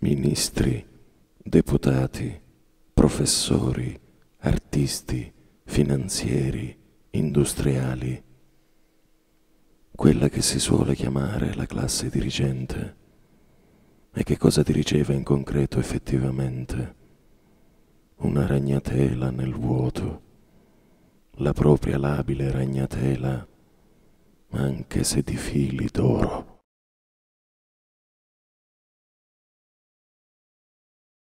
ministri, deputati, professori, artisti, finanzieri, industriali, quella che si suole chiamare la classe dirigente. E che cosa dirigeva in concreto effettivamente? Una ragnatela nel vuoto, la propria labile ragnatela, anche se di fili d'oro.